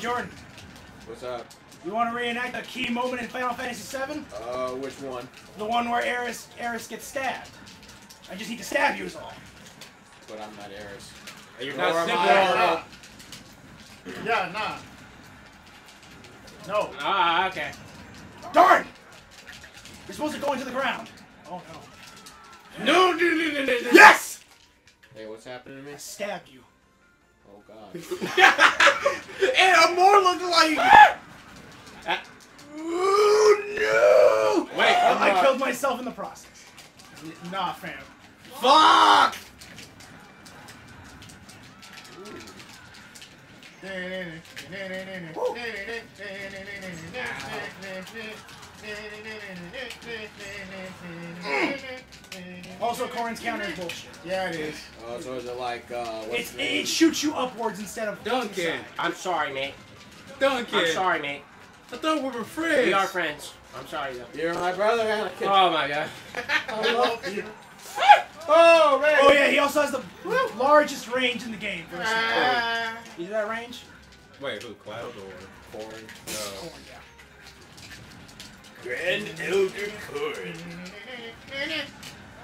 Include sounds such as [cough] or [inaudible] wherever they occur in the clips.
Jordan, What's up? you want to reenact a key moment in Final Fantasy VII? Uh, which one? The one where Aeris, Aeris gets stabbed. I just need to stab you is all. But I'm not Aeris. You're Nor not am simple. Yeah, nah. No. Ah, okay. Darn! You're supposed to go into the ground. Oh no. No, no, no, no, no, no. Yes! Hey, what's happening to me? I stabbed you. Oh god. [laughs] [laughs] and I'm more like. Oh no! Wait, I, I'm I killed myself in the process. Nah, fam. Fuck! Also, Corrin's counter is bullshit. Yeah, it is. Oh, so is it like, uh, what's It's, it shoots you upwards instead of Duncan. I'm sorry, mate. Duncan. I'm sorry, mate. I thought we were friends. We are friends. I'm sorry, though. You're my brother, Anakin. Oh my god. [laughs] I love you. Oh, man! Oh yeah, he also has the largest range in the game. Versus Ah. You that range? Wait, who? Cloud or? Corn. No. Corrin, yeah. Grand Elder Corn.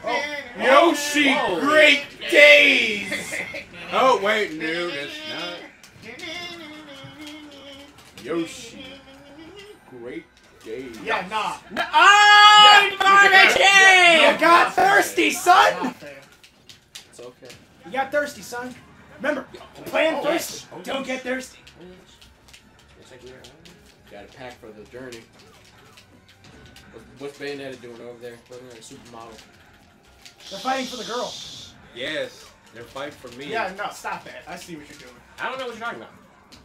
Oh, Yoshi, Whoa. great days! [laughs] Oh wait, no, that's not. [laughs] Yoshi. Great day. Yeah, nah. Oh, You barbecue! got thirsty, son! It's okay. You got thirsty, son. Remember, plan Oh, thirsty. yes. Oh, don't get thirsty. Got a pack for the journey. What's Bayonetta doing over there? Looking like a supermodel. They're fighting for the girl. Yes, they're fighting for me. Yeah, no, stop that. I see what you're doing. I don't know what you're talking about.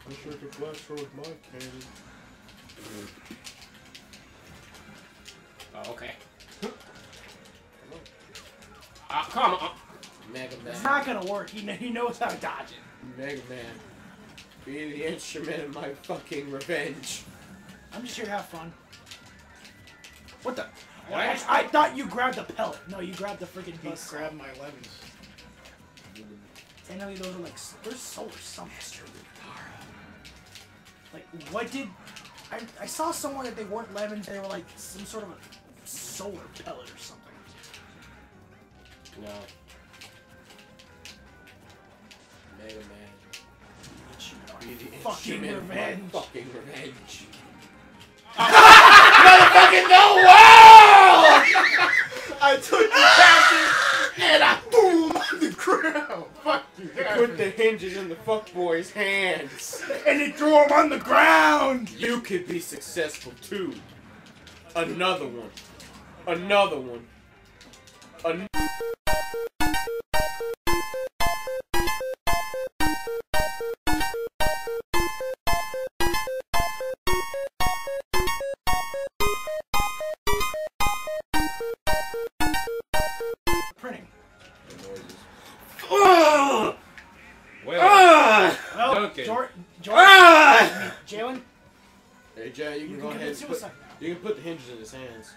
I'm sure the blast her with my cannon. Oh, okay. Uh, come on. Mega Man. It's not gonna work. He, kn- he knows how to dodge it. Mega Man. Be the instrument of my fucking revenge. I'm just here to have fun. What the? What? I, I thought you grabbed the pellet. No, you grabbed the freaking He bus. grabbed my lemons. I know those are like they're solar something. Like what did? I, I saw somewhere that they weren't lemons. They were like some sort of a solar pellet or something. No. Mega Man. Get you Be the Fucking instrument of my revenge. Fucking revenge. [laughs] [laughs] I took the captain and I threw him [laughs] on oh, the ground. Fuck you. Put the hinges in the fuckboy's hands. And he threw him on the ground. You could be successful too. Another one. Another one. Jalen, hey Jay, you you can can go ahead commit and put, you can put the hinges in his hands.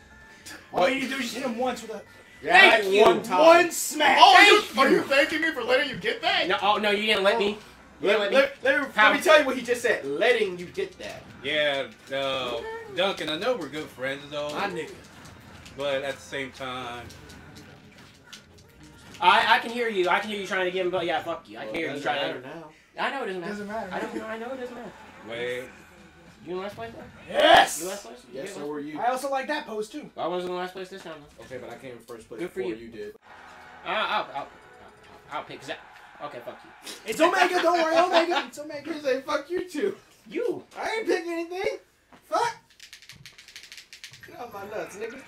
All you need to do is hit him once with a Yeah, Thank like you. one time. one smack. Oh, Thank you, are you thanking me for letting you get that? No, oh, no, you didn't let me. You Let, let me. let, let, me, How? let me tell you what he just said. Letting you get that. yeah, uh, Duncan. I know we're good friends though, My nigga. but at the same time, I, I can hear you. I can hear you trying to give him, but yeah, fuck you. I can Well, hear it you doesn't trying to. matter now. I know it doesn't matter. It Doesn't matter. I don't know. I know it doesn't matter. Wait. You in last place? though? Yes. You last place? You Yes, get so last- were you. I also like that pose too. I wasn't in last place this time. though. Okay, but I came in first place Good for before you. you did. I'll, I'll, I'll, I'll pick that. Okay, fuck you. It's Omega. Don't worry, Omega. [laughs] It's Omega. You say fuck you too. You. I ain't picking anything. Fuck. Get off my nuts, nigga.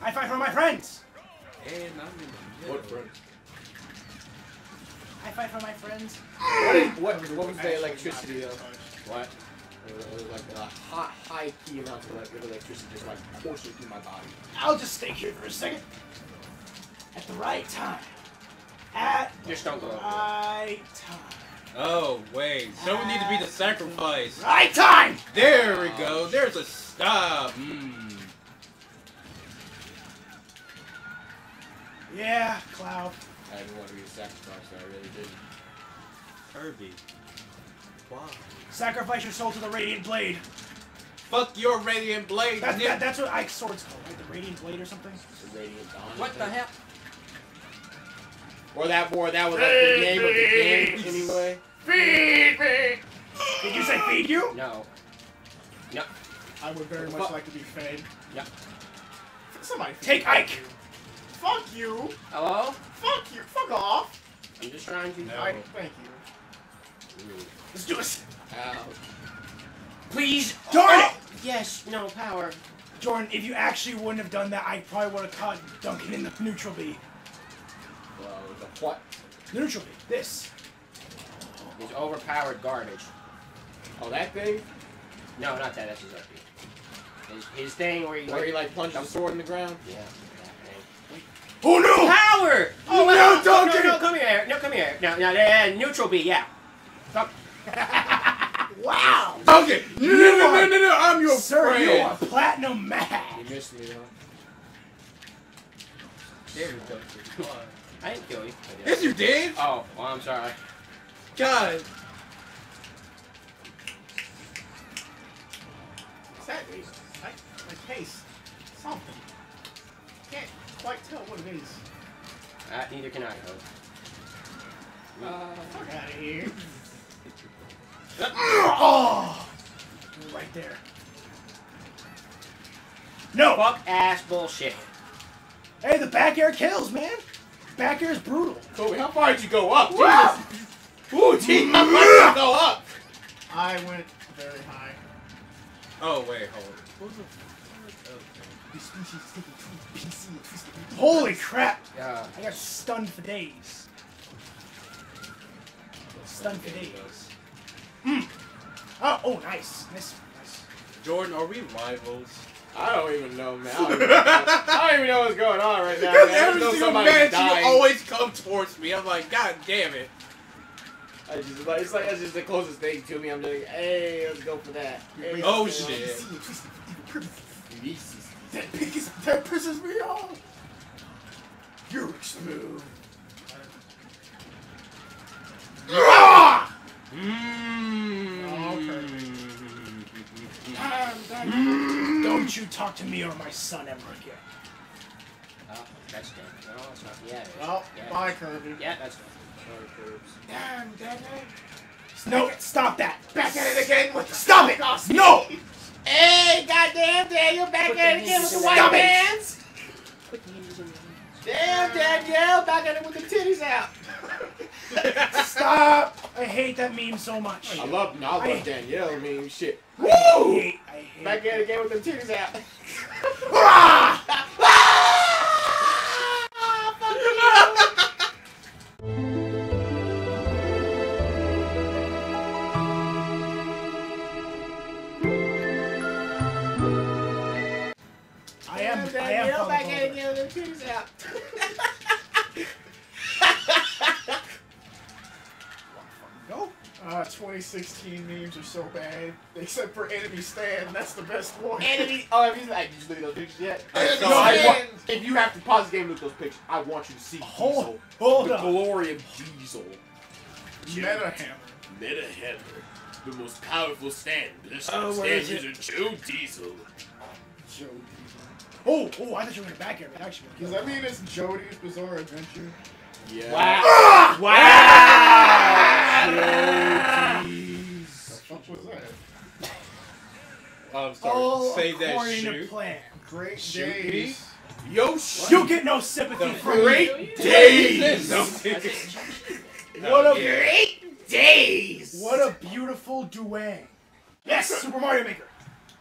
I fight for my friends. And I'm in the middle. What friend? I fight for my friends. What, is, what, what was the electricity though? What? It was, it was like a hot, high key amount of elec- electricity just like coursing through my body. I'll just stay here for a second. At the right time. At Just don't the go. right time. Oh wait, someone need to be the sacrifice. Right time. There we go. There's a stop. Mm. Yeah, Cloud. I didn't want to be sacrificed, I really didn't. Kirby. Why? Sacrifice your soul to the Radiant Blade. Fuck your radiant blade. That's, that, that's what Ike's sword's called, right? The Radiant Blade or something? The Radiant Dawn. What the hell? Or that, or that was like the name of the game anyway. Feed me! Did you say feed you? No. No. I would very much like to be fed. Yep. Somebody Take. Ike! Fuck you! Hello? Fuck you! Fuck off! I'm just trying to. No. I, thank you. Let's do this! Ow. Please. Darn it! Oh! Yes. No power. Jordan, if you actually wouldn't have done that, I probably would have caught Duncan in the neutral B. Well, the what? Neutral B. This. He's overpowered garbage. Oh, that thing? No, not that. That's his RP. His, his thing where he Where he like punches the sword in the ground? Yeah. That thing. Oh! Power! Oh, No, no, Duncan! No, no, come here. No, come here. No, no, uh, neutral B, yeah. Come. [laughs] Wow! Okay. No, no, no, no, no, no. I'm your Sir, friend. you are platinum mad! You missed me, though. There we go. I didn't kill you. I did. Yes, you did. Oh, well, I'm sorry. God. What's that? Like, like case. Something. Can't quite tell what it is. Uh, neither can I, though. Uh, fuck out of here. Oh! Right there. No! Fuck ass bullshit. Hey, the back air kills, man! Back air is brutal. Kobe, how far did you go up? Jesus. Ooh, gee, how far did you go up? I went very high. Oh wait, hold. What Holy crap! Uh, I got stunned for days. Stunned for days. Mm. Oh, oh, nice. Nice. nice. Jordan, are we rivals? I don't even know, man. I don't even [laughs] know, I don't even know what's going on right now, Because. I every just know single somebody's match dying. you always come towards me. I'm like, God damn it. I just like it's like that's just the closest thing to me. I'm like, hey, let's go for that. Hey, Oh, shit. That pisses, me off. You're smooth. Ah! Mm. Don't you talk to me or my son ever again. Oh, that's good. No, it's not. Yeah. Well, yeah. bye, Kirby. Yeah, that's good. Sorry, Curbs. Damn, damn it. No, stop that. Back at it again with the Stop it! No! Hey, goddamn, Daniel, back at it again with the white Stop it! hands. Damn, Danielle, back at it with the titties out. [laughs] Stop! I hate that meme so much. I love, no, I love I- Danielle. I mean, shit. I hate, I hate. Back at it again with the titties out. [laughs] 2016 memes are so bad, except for Enemy Stand. That's the best one. Enemy. [laughs] Oh, have you like, just look at those pictures yet? Enemy No, I want, Stand. if you have to pause the game and look at those pictures, I want you to see Hold- Diesel. hold the on. glory of Diesel. Meta Hammer. Meta Hammer. The most powerful stand. This Oh, where is stand user Joe Diesel. Joe. Oh, oh, I thought you were gonna back air, but actually. Does that mean it's Jody's Bizarre Adventure? Yeah. Wow. Ah! wow. The fuck [laughs] was that? I'm sorry. All Save that according to plan. Great Shoot days. Yo, sh- You get no sympathy The from me. great days. [laughs] No. What a Great days. what a beautiful duet. Yes, Super Mario Maker.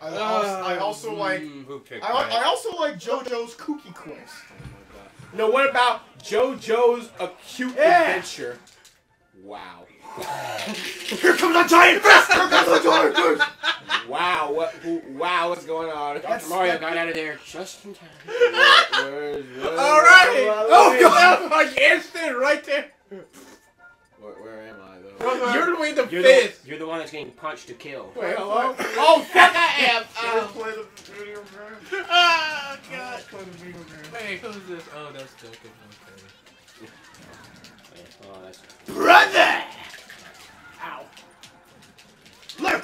I, also, I also like. Mm, who picked I, that? I also like JoJo's Cookie Quest. No, what about JoJo's Acute Yeah. Adventure? Wow. [laughs] Here comes a giant fist. Here comes a giant fist. Wow, what? Who, wow, what's going on? That's- Mario got out of there just in time. [laughs] Where's, where's, All right. Oh, God. That was like instant right there. Where, where am I though? You're the way the You're the, you're the one that's getting punched to kill. Wait, hello? Oh, fuck, I am. Ever Oh. Um, play the video game? [laughs] Oh God. Play the video game. Wait, who's this? Oh, that's Duncan. Okay. Oh, that's Brother.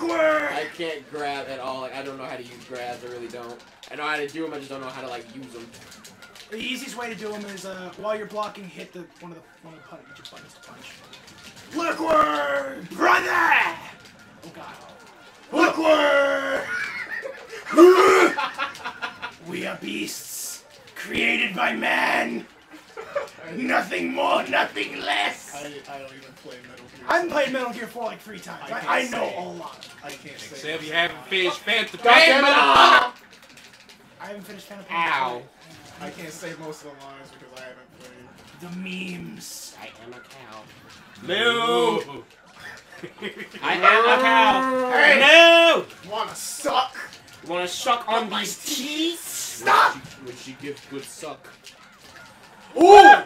Liquid! I can't grab at all. Like I don't know how to use grabs. I really don't. I know how to do them. I just don't know how to like use them. The easiest way to do them is uh, while you're blocking, hit the one of the one of the punch, your buttons to punch. Liquid, brother! Oh god. Liquid! [laughs] we are beasts created by man. Nothing more, nothing less. I, I don't even play Metal Gear. I've played Metal Gear 4 like three times. I I, I, know say. a lot. I can't say. Except you haven't finished Phantom Pain! I haven't finished Phantom Pain. Ow. I can't say most of the lines because I haven't played. The memes. I am a cow. No! [laughs] I am a cow. Hey! No! Wanna suck? You wanna suck on these teeth? Stop! When she gives good suck. Ooh! Oh,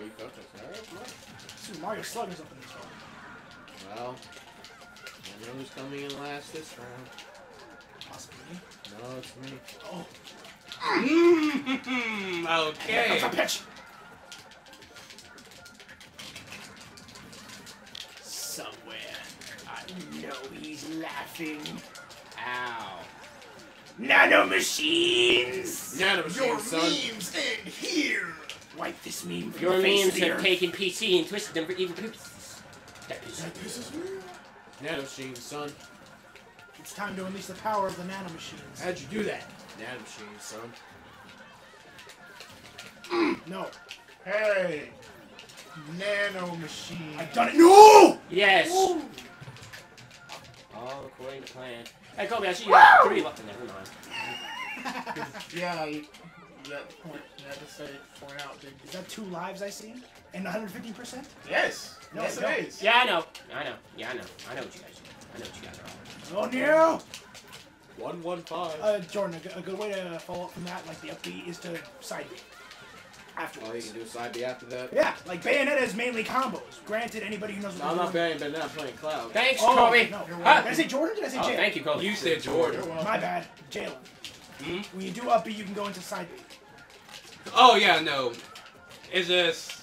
you felt that? Alright, Mario Slug is up in this one. well. I know who's coming in last this round. Possibly. No, it's me. Oh, Mm, okay. that's a pitch. Somewhere, I know he's laughing. Ow. Nano machines. Nano machine, son. memes end here. Wipe this meme from Your the face memes of the have earth. taken PC and twisted them for evil purposes. That pisses That me pisses me. Nano machine, son. It's time to unleash the power of the nano machines. How'd you do that? Nano machine, son. No, Hey, nano machine. I've done it. No! Yes! Ooh. All according to plan. Hey, Kobe, I see you have three left in there. Never mind. [laughs] Yeah, you, you had to point. You had to say point out. Did Is that two lives I see? And 115%? Yes. No, yes, no. it is. Yeah, I know. I know. Yeah, I know. I know what you guys do. I know what you guys are all. Oh no! One one five. Uh, Jordan, a good, a good way to follow up from that, like the up B, is to side B. Oh, you can do a side B after that. Yeah, like Bayonetta is mainly combos. Granted, anybody who knows what No, I'm not doing- playing, but now playing Cloud. Thanks, Oh, Kobe. no. You're Huh? Did I say Jordan? Did I say Oh, Jalen? thank you, Kobe. You said Jordan. My bad. Jalen. Hmm? When you do up B, you can go into side B. Oh yeah, no. It's just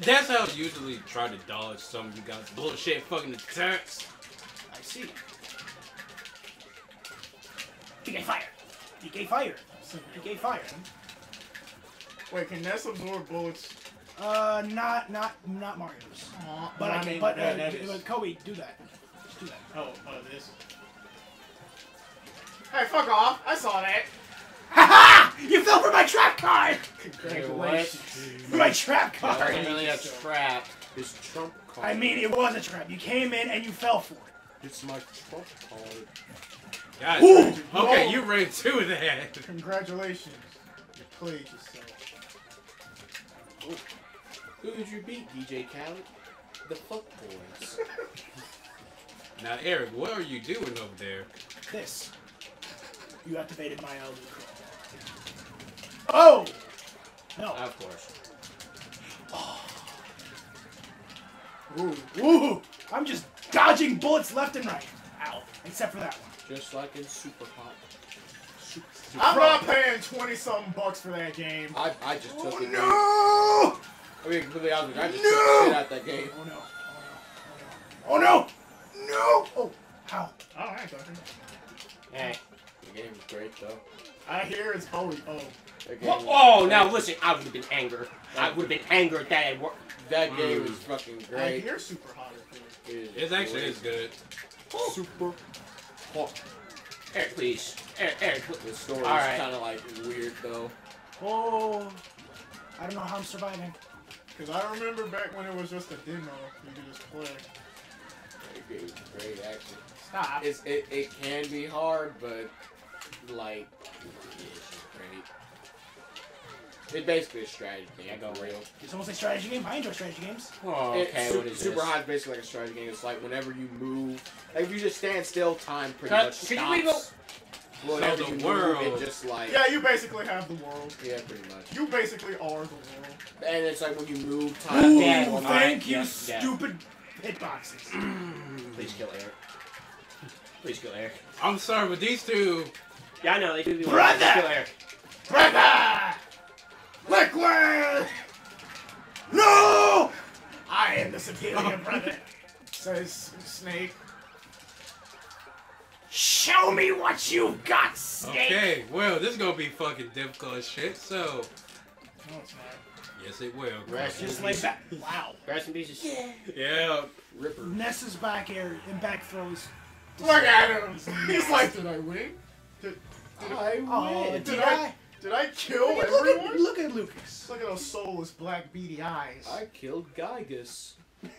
that's how I usually try to dodge some of you guys bullshit fucking attacks. I see. DK fire. DK fire. DK fire. Wait, can Ness absorb bullets? Uh, not not not Mario's. Aw, But no, I can. mean But, uh, Bayonetta's. but Kobe, do that. Just do that. Oh, oh, this. Hey, fuck off! I saw that. Ha You fell for my trap card. Congratulations. For my trap That card. wasn't really a trap. His trump card. I mean, it was a trap. You came in and you fell for it. it's my trump card. God, Ooh, okay, no. you ran to that. Congratulations. You played yourself. Who did you beat, DJ Khaled? The fuck boys. [laughs] Now, Eric, what are you doing over there? This. You activated my Elden Oh! No. Of course. Oh. Ooh. Ooh! I'm just dodging bullets left and right. Ow. Except for that one. Just like in Super Hot. I'm not paying 20 something bucks for that game. I, I just took Oh it. no! I mean, completely honest with you, I just No! took the shit out that game. Oh no. Oh no. Oh no! Oh, no! Oh, how? Alright, oh, Duncan. Hey. The game was great though. I hear it's Bowie. Oh. That game, Whoa, was oh, now listen. I would have been angered. I would have been angered that it worked. That game mm. was fucking great. I great. hear Super Hot is good. It It actually great. is good. Super hot. Eric, please. Eric, Eric, please. The story's All right. kind of like weird though. Oh. I don't know how I'm surviving. Because I remember back when it was just a demo, you could just play. That game was great actually. Stop. It's it, it can be hard, but like it's great. It's basically a strategy game. Yeah, go real. It's almost like strategy game. I enjoy strategy games. Oh, okay, Su- what is Super this? Hot is basically like a strategy game. It's like whenever you move, like if you just stand still, time pretty Cut. much Can stops. you leave Whenever So the you move, world- it just like Yeah, you basically have the world. yeah, pretty much. You basically are the world. And it's like when you move, time. Ooh, Yeah, forms. thank you, yeah, yeah. stupid hitboxes. [clears throat] Please kill Eric. Please kill Eric. I'm sorry, but these two. Yeah, I know they do. be- Brother! Please kill Eric. Brother! Liquid! No! I am the superior [laughs] brother. Says Snake. Show me what you've got, Snake. Okay, well, this is gonna be fucking difficult as shit, so. No, it's not. Yes, it will. Rest in Just lay peace. back. Wow. Rest in pieces. Yeah. Ripper. Ness's back air and back throws. Look at him. He's like, did I win? Did, did, I, Oh, did, did I, I? did I kill Look everyone? at, look at Lucas. Look at those soulless black beady eyes. I killed Giygas. [laughs]